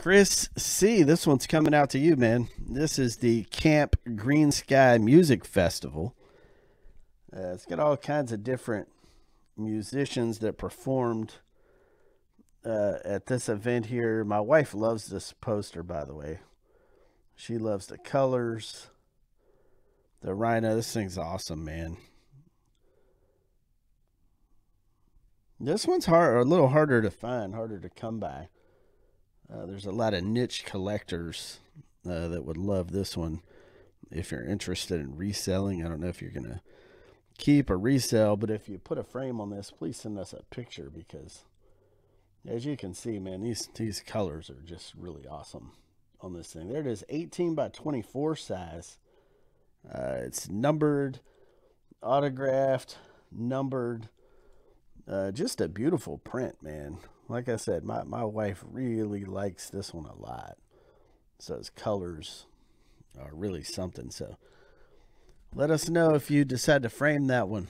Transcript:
Chris C, this one's coming out to you, man. This is the Camp Greensky Music Festival. Uh, it's got all kinds of different musicians that performed uh, at this event here. My wife loves this poster, by the way. She loves the colors, the rhino. This thing's awesome, man. This one's hard, a little harder to find, harder to come by. Uh, there's a lot of niche collectors uh, that would love this one. If you're interested in reselling, I don't know if you're gonna keep or resell, but if you put a frame on this, please send us a picture because, as you can see, man, these these colors are just really awesome on this thing. There it is, 18 by 24 size. Uh, it's numbered, autographed, numbered. Uh, just a beautiful print, man like I said, my, my wife really likes this one a lot. So its colors are really something. So let us know if you decide to frame that one.